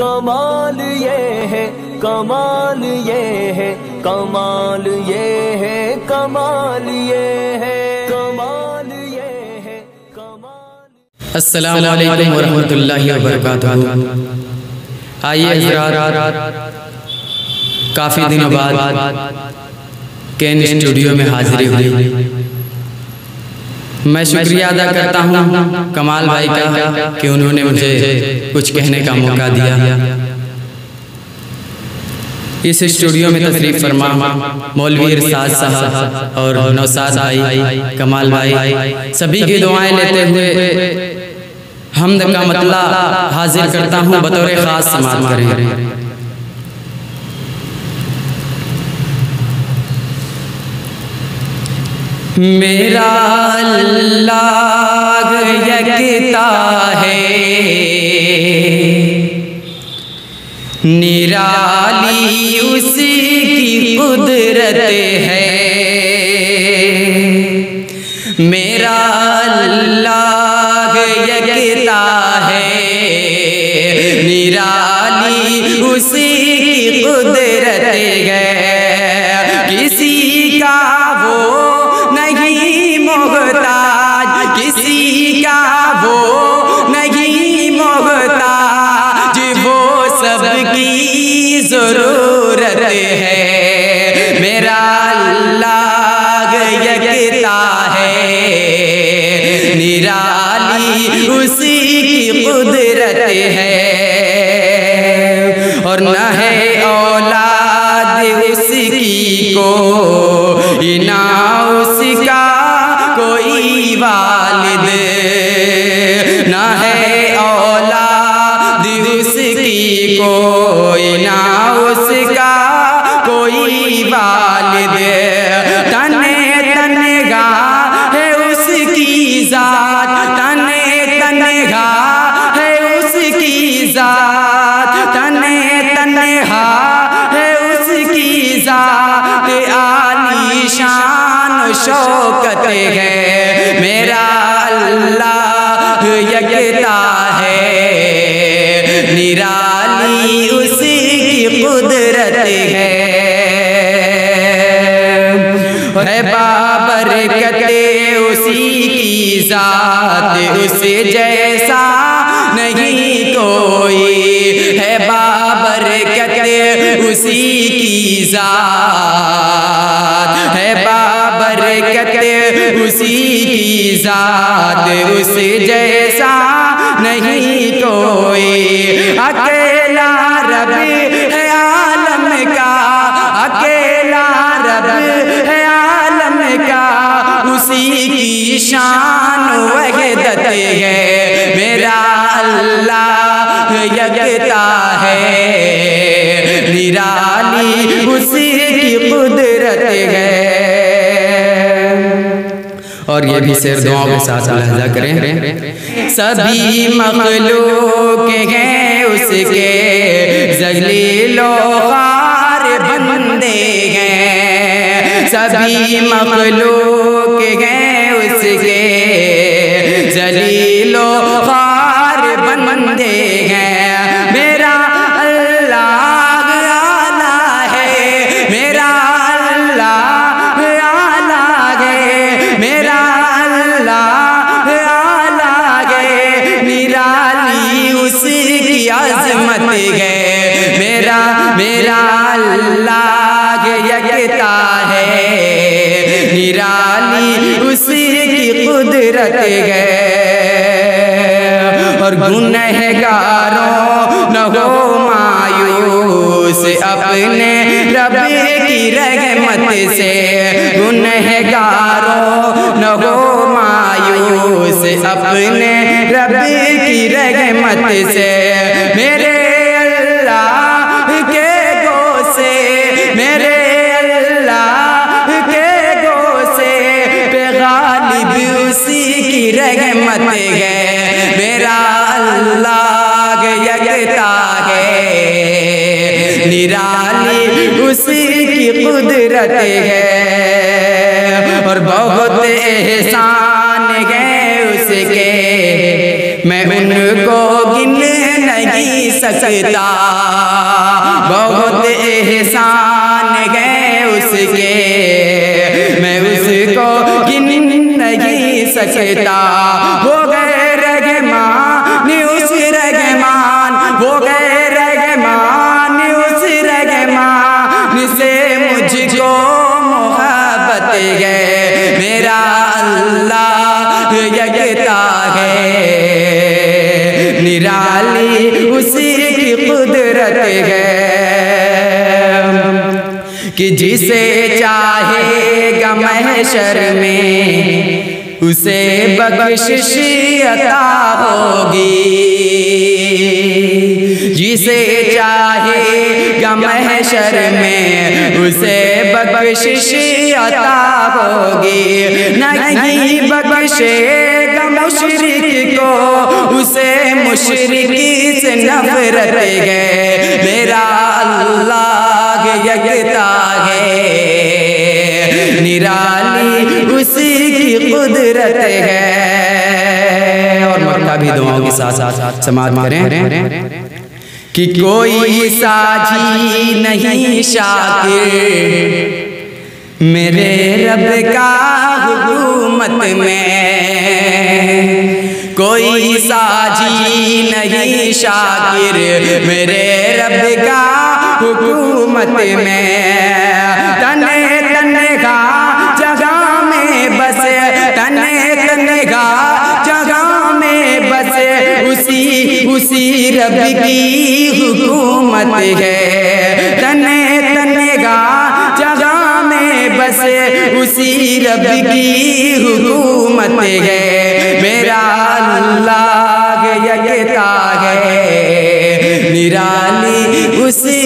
कमाल ये है कमाल ये है कमाल ये है कमाल ये है कमाल ये है कमाल अस्सलाम वालेकुम वरहमतुल्लाहि वबरकातुहू। आइए हजरात। काफ़ी दिनों बाद कैन स्टूडियो में हाजिरी हुई। मैं शुक्रिया अदा करता हूँ कमाल भाई का कि उन्होंने मुझे कुछ कहने का मौका दिया। इस स्टूडियो में तशरीफ़ फरमा मौलवी इरशाद साहब और नौसाद भाई, कमाल भाई, सभी की दुआएँ लेते हुए हमद का मतला हाजिर करता हूँ बतौर ख़ास समाप्त करें। मेरा अल्लाह यकता है। निराली उसी की कुदरत है। मेरा अल्लाह यकता है। निराली उसी की कुदरत है। ज़रूरत है। मेरा लाग यकता है। निराली उसी की कुदरत है। और न है औलाद शौकत है। मेरा अल्लाह यकता है। निराली उसी की कुदरत है। बाबर कते उसी की जात। उसे जैसा नहीं कोई। है बाबर कते उसी की जात। बाबर उसी की जात, उसे जैसा नहीं कोई। अकेला रब है आलम का, अकेला रब है आलम का। उसी की शान वहदत है, मेरा अल्लाह यकता है। निराली उसी की कुदरत है। और ये भी शेर दुआ के साथ लहजा करें। सभी मखलूक हैं उसके जलीलो बंदे हैं। सभी मखलूक है। निराली उसी की कुदरत है। और गुनहगारों न हो मायूस, अपने रब की रहमत से। गुनहगारों न हो मायूस, अपने रब की रहमत से। उसी की रहमत है। मेरा अल्लाह यकता है। निराली उसी की कुदरत है। और बहुत एहसान है उसके। मैं उनको गिन नहीं सकता। बहुत एहसान गए उसके। सकता हो गए रगमान उस रगमान। हो गए रगमान उस रगमान। से मुझको मोहब्बत गए मेरा अल्लाह यगता है। निराली उसी की कुदरत है, कि जिसे चाहेगा महशर में। उसे बख्शिश अता होगी। जिसे चाहेगा महशर में, उसे बख्शिश अता होगी। नहीं बख्शेगा मुशरिक को, उसे मुशरिकी से नफरत है। कुदरत है। और मक्का भी दुआओं के साथ साथ समाज करें कि कोई साझी नहीं शाकिर। मेरे रब का हुकूमत में कोई साझी नहीं शाकिर। मेरे रब का हुकूमत में तने रब की हुकूमत है। तने तने का जगह में बसे उसी रब की हुकूमत है। मेरा अल्लाह यकता है। निराली उसी